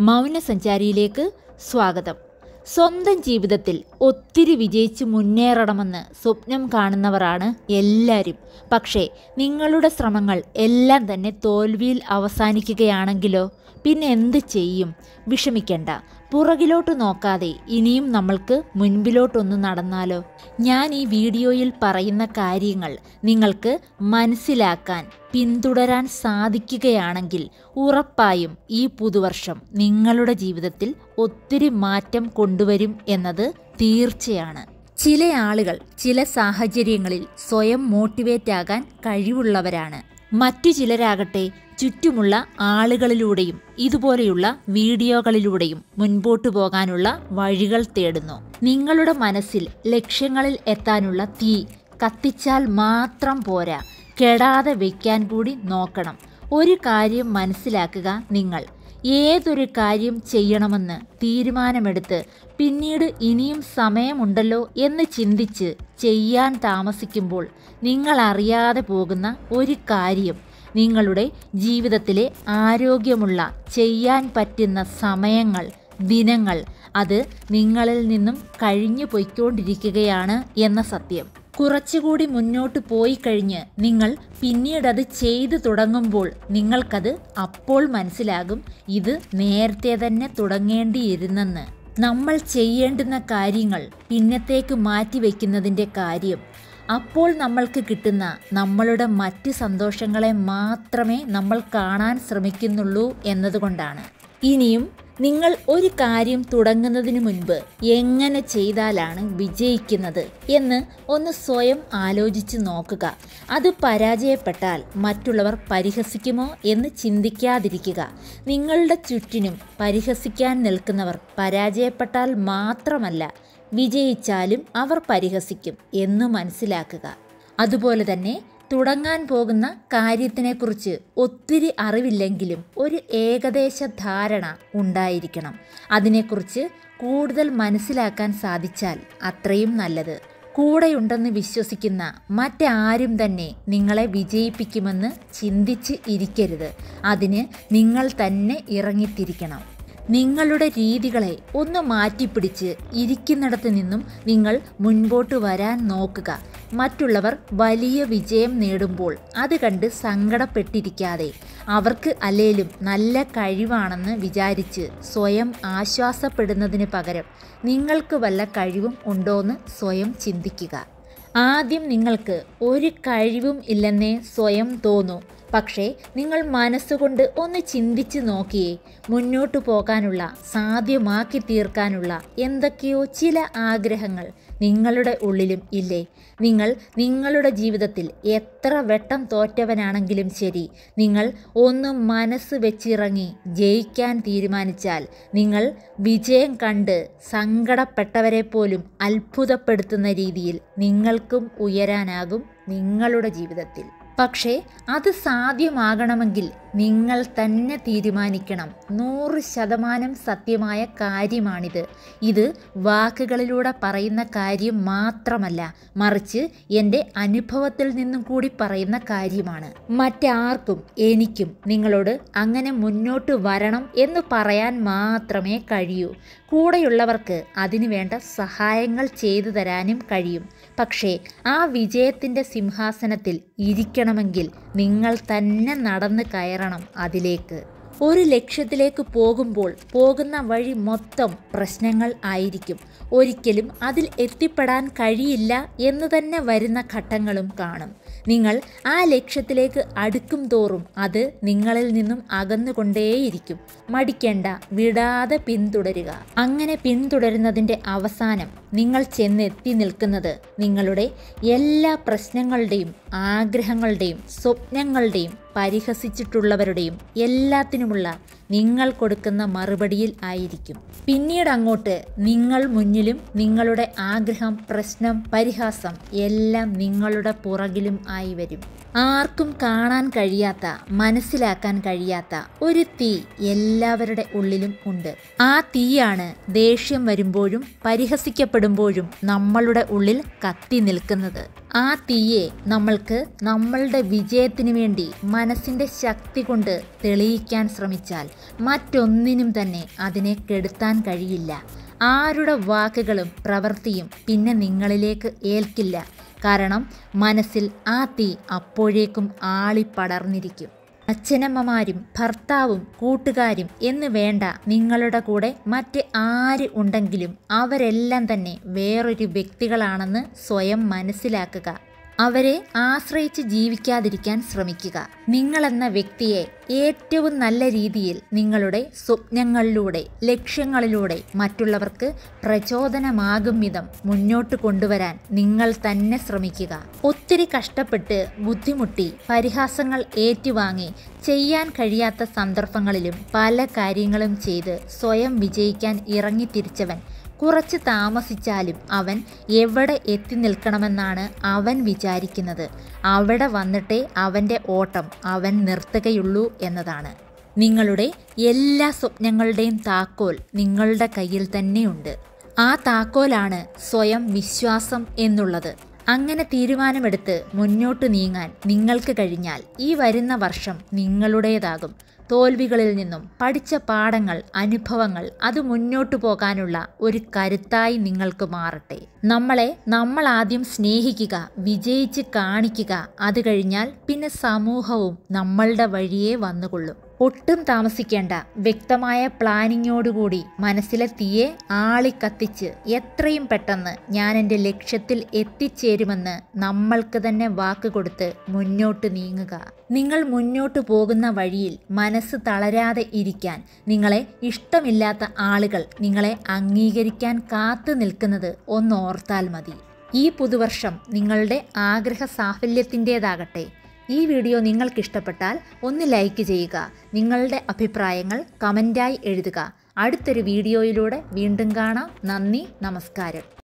മൗനസഞ്ചാരിയിലേക്ക് സ്വാഗതം. സ്വന്തം ജീവിതത്തിൽ ഒത്തിരി വിജയിച്ച് മുന്നേറണമെന്ന് സ്വപ്നം കാണുന്നവരാണ് എല്ലാവരും പക്ഷേ നിങ്ങളുടെ ശ്രമങ്ങൾ എല്ലാം തന്നെ തോൽവിയിൽ അവസാനിക്കുകയാണെങ്കിലോ? പിന്നെ എന്ത് ചെയ്യും? വിഷമിക്കേണ്ട. പുറകിലോട്ട് നോക്കാതെ ഇനിയും നമ്മൾക്ക് മുൻപിലോട്ടൊന്ന് നടന്നാലോ? ഞാൻ ഈ വീഡിയോയിൽ പറയുന്ന കാര്യങ്ങൾ നിങ്ങൾക്ക് മനസ്സിലാക്കാൻ പിന്തുടരാൻ സാധിക്കുകയാണെങ്കിൽ ഉറപ്പായും ഈ പുതുവർഷം നിങ്ങളുടെ ജീവിതത്തിൽ ഒത്തിരി മാറ്റം കൊണ്ടുവരും എന്നത് തീർച്ചയാണ്. ചില ആളുകൾ ചില സാഹചര്യങ്ങളിൽ സ്വയം മോട്ടിവേറ്റ് ആകാൻ കഴിവുള്ളവരാണ്. മറ്റു ചിലരാകട്ടെ ചുറ്റുമുള്ള ആളുകളിലൂടെയും ഇതുപോലെയുള്ള വീഡിയോകളിലൂടെയും മുൻപോട്ടു പോകാനുള്ള വഴികൾ തേടുന്നു. നിങ്ങളുടെ മനസ്സിൽ ലക്ഷ്യങ്ങളിൽ എത്താനുള്ള തീ കത്തിച്ചാൽ മാത്രം പോരാ. കെടാതെ വയ്ക്കാൻ കൂടി നോക്കണം. ഒരു കാര്യം മനസ്സിലാക്കുക നിങ്ങൾ. ഏതൊരു കാര്യം ചെയ്യണമെന്ന് തീരുമാനമെടുത്ത് പിന്നീട് ഇനിയും സമയമുണ്ടല്ലോ എന്ന് ചിന്തിച്ച് ചെയ്യാൻ താമസിക്കുമ്പോൾ നിങ്ങൾ അറിയാതെ പോകുന്ന ഒരു കാര്യം. നിങ്ങളുടെ ജീവിതത്തിലെ ആരോഗ്യമുള്ള ചെയ്യാൻ പറ്റുന്ന സമയങ്ങൾ ദിനങ്ങൾ അത് നിങ്ങളിൽ നിന്നും കഴിഞ്ഞു പോയിക്കൊണ്ടിരിക്കുകയാണ് എന്ന സത്യം. കുറച്ചുകൂടി മുന്നോട്ട് പോയി കഴിഞ്ഞ് നിങ്ങൾ പിന്നീടത് ചെയ്തു തുടങ്ങുമ്പോൾ നിങ്ങൾക്കത് അപ്പോൾ മനസ്സിലാകും ഇത് നേരത്തെ തന്നെ തുടങ്ങേണ്ടിയിരുന്നെന്ന്. നമ്മൾ ചെയ്യേണ്ടുന്ന കാര്യങ്ങൾ പിന്നത്തേക്ക് മാറ്റിവെക്കുന്നതിന്റെ കാര്യം. അപ്പോൾ നമ്മൾക്ക് കിട്ടുന്ന നമ്മളുടെ മറ്റ് സന്തോഷങ്ങളെ മാത്രമേ നമ്മൾ കാണാൻ ശ്രമിക്കുന്നുള്ളൂ എന്നതുകൊണ്ടാണ്. ഇനിയും നിങ്ങൾ ഒരു കാര്യം തുടങ്ങുന്നതിന് മുൻപ് എങ്ങനെ ചെയ്താലാണ് വിജയിക്കുന്നത് എന്ന് ഒന്ന് സ്വയം ആലോചിച്ച് നോക്കുക. അത് പരാജയപ്പെട്ടാൽ മറ്റുള്ളവർ പരിഹസിക്കുമോ എന്ന് ചിന്തിക്കാതിരിക്കുക. നിങ്ങളുടെ ചുറ്റിനും പരിഹസിക്കാൻ നിൽക്കുന്നവർ പരാജയപ്പെട്ടാൽ മാത്രമല്ല വിജയിച്ചാലും അവർ പരിഹസിക്കും എന്ന് മനസ്സിലാക്കുക. അതുപോലെ തന്നെ തുടങ്ങാൻ പോകുന്ന കാര്യത്തിനെക്കുറിച്ച് ഒത്തിരി അറിവില്ലെങ്കിലും ഒരു ഏകദേശ ധാരണ ഉണ്ടായിരിക്കണം. അതിനെക്കുറിച്ച് കൂടുതൽ മനസ്സിലാക്കാൻ സാധിച്ചാൽ അത്രയും നല്ലത്. കൂടെയുണ്ടെന്ന് വിശ്വസിക്കുന്ന മറ്റാരും തന്നെ നിങ്ങളെ വിജയിപ്പിക്കുമെന്ന് ചിന്തിച്ച് ഇരിക്കരുത്. അതിന് നിങ്ങൾ തന്നെ ഇറങ്ങിത്തിരിക്കണം. നിങ്ങളുടെ രീതികളെ ഒന്ന് മാറ്റിപ്പിടിച്ച് ഇരിക്കുന്നിടത്ത് നിന്നും നിങ്ങൾ മുൻപോട്ട് വരാൻ നോക്കുക. മറ്റുള്ളവർ വലിയ വിജയം നേടുമ്പോൾ അത് കണ്ട് സങ്കടപ്പെട്ടിരിക്കാതെ. അവർക്ക് അല്ലേലും നല്ല കഴിവാണെന്ന് വിചാരിച്ച് സ്വയം ആശ്വാസപ്പെടുന്നതിന് പകരം നിങ്ങൾക്ക് വല്ല കഴിവും ഉണ്ടോയെന്ന് സ്വയം ചിന്തിക്കുക. ആദ്യം നിങ്ങൾക്ക് ഒരു കഴിവും ഇല്ലെന്നേ സ്വയം തോന്നൂ. പക്ഷേ നിങ്ങൾ മനസ്സുകൊണ്ട് ഒന്ന് ചിന്തിച്ച് നോക്കിയേ മുന്നോട്ടു പോകാനുള്ള സാധ്യമാക്കി തീർക്കാനുള്ള എന്തൊക്കെയോ ചില ആഗ്രഹങ്ങൾ. നിങ്ങളുടെ ഉള്ളിലും ഇല്ലേ? നിങ്ങൾ നിങ്ങളുടെ ജീവിതത്തിൽ എത്ര വെട്ടം തോറ്റവനാണെങ്കിലും ശരി. നിങ്ങൾ ഒന്ന് മനസ്സ് വെച്ചിറങ്ങി ജയിക്കാൻ തീരുമാനിച്ചാൽ നിങ്ങൾ വിജയം കണ്ട് സങ്കടപ്പെട്ടവരെ പോലും അത്ഭുതപ്പെടുത്തുന്ന രീതിയിൽ നിങ്ങൾക്കും ഉയരാനാകും നിങ്ങളുടെ ജീവിതത്തിൽ. പക്ഷേ അത് സാധ്യമാകണമെങ്കിൽ നിങ്ങൾ തന്നെ തീരുമാനിക്കണം. നൂറ് ശതമാനം സത്യമായ കാര്യമാണിത്. ഇത് വാക്കുകളിലൂടെ പറയുന്ന കാര്യം മാത്രമല്ല മറിച്ച് എന്റെ അനുഭവത്തിൽ നിന്നും കൂടി പറയുന്ന കാര്യമാണ്. മറ്റാർക്കും എനിക്കും നിങ്ങളോട് അങ്ങനെ മുന്നോട്ട് വരണം എന്ന് പറയാൻ മാത്രമേ കഴിയൂ. കൂടെയുള്ളവർക്ക് അതിനു വേണ്ട സഹായങ്ങൾ ചെയ്തു തരാനും കഴിയും. പക്ഷേ ആ വിജയത്തിന്റെ സിംഹാസനത്തിൽ ഇരിക്കണമെങ്കിൽ നിങ്ങൾ തന്നെ നടന്ന് കയറണം അതിലേക്ക്. ഒരു ലക്ഷ്യത്തിലേക്ക് പോകുമ്പോൾ പോകുന്ന വഴി മൊത്തം പ്രശ്നങ്ങൾ ആയിരിക്കും. ഒരിക്കലും അതിൽ എത്തിപ്പെടാൻ കഴിയില്ല എന്ന് തന്നെ വരുന്ന ഘട്ടങ്ങളും കാണും. നിങ്ങൾ ആ ലക്ഷ്യത്തിലേക്ക് അടുക്കും തോറും അത് നിങ്ങളിൽ നിന്നും അകന്നുകൊണ്ടേയിരിക്കും. മടിക്കേണ്ട വിടാതെ പിന്തുടരുക. അങ്ങനെ പിന്തുടരുന്നതിന്റെ അവസാനം നിങ്ങൾ ചെന്നെത്തി നിൽക്കുന്നത് നിങ്ങളുടെ എല്ലാ പ്രശ്നങ്ങളുടെയും ആഗ്രഹങ്ങളുടെയും സ്വപ്നങ്ങളുടെയും പരിഹസിച്ചിട്ടുള്ളവരുടെയും എല്ലാത്തിനുമുള്ള നിങ്ങൾ കൊടുക്കുന്ന മറുപടിയിൽ ആയിരിക്കും. പിന്നീട് അങ്ങോട്ട് നിങ്ങൾ മുന്നിലും നിങ്ങളുടെ ആഗ്രഹം പ്രശ്നം പരിഹാസം എല്ലാം നിങ്ങളുടെ പുറകിലും ആയി വരും. ആർക്കും കാണാൻ കഴിയാത്ത മനസ്സിലാക്കാൻ കഴിയാത്ത ഒരു തീ എല്ലാവരുടെ ഉള്ളിലും ഉണ്ട്. ആ തീയാണ് ദേഷ്യം വരുമ്പോഴും പരിഹസിക്കപ്പെടും നഷ്ടപ്പെടുമ്പോഴും നമ്മളുടെ ഉള്ളിൽ കത്തി നിൽക്കുന്നത്. ആ തീയെ നമ്മൾക്ക് നമ്മളുടെ വിജയത്തിനു വേണ്ടി മനസ്സിന്റെ ശക്തി കൊണ്ട് തെളിയിക്കാൻ ശ്രമിച്ചാൽ മറ്റൊന്നിനും തന്നെ അതിനെ കെടുത്താൻ കഴിയില്ല. ആരുടെ വാക്കുകളും പ്രവൃത്തിയും പിന്നെ നിങ്ങളിലേക്ക് ഏൽക്കില്ല. കാരണം മനസ്സിൽ ആ തീ അപ്പോഴേക്കും ആളിപ്പടർന്നിരിക്കും. അച്ഛനമ്മമാരും ഭർത്താവും കൂട്ടുകാരും എന്ന് വേണ്ട നിങ്ങളുടെ കൂടെ മറ്റ് ആര് ഉണ്ടെങ്കിലും അവരെല്ലാം തന്നെ വേറൊരു വ്യക്തികളാണെന്ന് സ്വയം മനസ്സിലാക്കുക. അവരെ ആശ്രയിച്ച് ജീവിക്കാതിരിക്കാൻ ശ്രമിക്കുക. നിങ്ങളെന്ന വ്യക്തിയെ ഏറ്റവും നല്ല രീതിയിൽ നിങ്ങളുടെ സ്വപ്നങ്ങളിലൂടെ ലക്ഷ്യങ്ങളിലൂടെ മറ്റുള്ളവർക്ക് പ്രചോദനമാകും വിധം മുന്നോട്ട് കൊണ്ടുവരാൻ നിങ്ങൾ തന്നെ ശ്രമിക്കുക. ഒത്തിരി കഷ്ടപ്പെട്ട് ബുദ്ധിമുട്ടി പരിഹാസങ്ങൾ ഏറ്റുവാങ്ങി ചെയ്യാൻ കഴിയാത്ത സന്ദർഭങ്ങളിലും പല കാര്യങ്ങളും ചെയ്ത് സ്വയം വിജയിക്കാൻ ഇറങ്ങിത്തിരിച്ചവൻ കുറച്ച് താമസിച്ചാലും അവൻ എവിടെ എത്തി നിൽക്കണമെന്നാണ് അവൻ വിചാരിക്കുന്നത്. അവിടെ വന്നിട്ടേ അവന്റെ ഓട്ടം അവൻ നിർത്തുകയുള്ളൂ എന്നതാണ്. നിങ്ങളുടെ എല്ലാ സ്വപ്നങ്ങളുടെയും താക്കോൽ നിങ്ങളുടെ കയ്യിൽ തന്നെയുണ്ട്. ആ താക്കോലാണ് സ്വയം വിശ്വാസം എന്നുള്ളത്. അങ്ങനെ തീരുമാനമെടുത്ത് മുന്നോട്ട് നീങ്ങാൻ നിങ്ങൾക്ക് കഴിഞ്ഞാൽ ഈ വരുന്ന വർഷം നിങ്ങളുടേതാകും. തോൽവികളിൽ നിന്നും പഠിച്ച പാഠങ്ങൾ അനുഭവങ്ങൾ അത് മുന്നോട്ടു പോകാനുള്ള ഒരു കരുത്തായി നിങ്ങൾക്ക് മാറട്ടെ. നമ്മളെ നമ്മൾ ആദ്യം സ്നേഹിക്കുക വിജയിച്ച് കാണിക്കുക അത് കഴിഞ്ഞാൽ പിന്നെ സമൂഹവും നമ്മളുടെ വഴിയേ വന്നുകൊള്ളും. ഒട്ടും താമസിക്കേണ്ട. വ്യക്തമായ പ്ലാനിങ്ങോടുകൂടി മനസ്സിലെ തീയെ ആളിക്കത്തിച്ച് എത്രയും പെട്ടെന്ന് ഞാൻ എന്റെ ലക്ഷ്യത്തിൽ എത്തിച്ചേരുമെന്ന് നമ്മൾക്ക് തന്നെ വാക്ക് കൊടുത്ത് മുന്നോട്ട് നീങ്ങുക. നിങ്ങൾ മുന്നോട്ട് പോകുന്ന വഴിയിൽ മനസ്സ് തളരാതെ ഇരിക്കാൻ നിങ്ങളെ ഇഷ്ടമില്ലാത്ത ആളുകൾ നിങ്ങളെ അംഗീകരിക്കാൻ കാത്തു നിൽക്കുന്നത് ഒന്നോർത്താൽ മതി. ഈ പുതുവർഷം നിങ്ങളുടെ ആഗ്രഹ സാഫല്യത്തിന്റേതാകട്ടെ ഈ വീഡിയോ നിങ്ങൾക്കിഷ്ടപ്പെട്ടാൽ ഒന്ന് ലൈക്ക് ചെയ്യുക നിങ്ങളുടെ അഭിപ്രായങ്ങൾ കമന്റായി എഴുതുക. അടുത്തൊരു വീഡിയോയിലൂടെ വീണ്ടും കാണാം. നന്ദി നമസ്കാരം.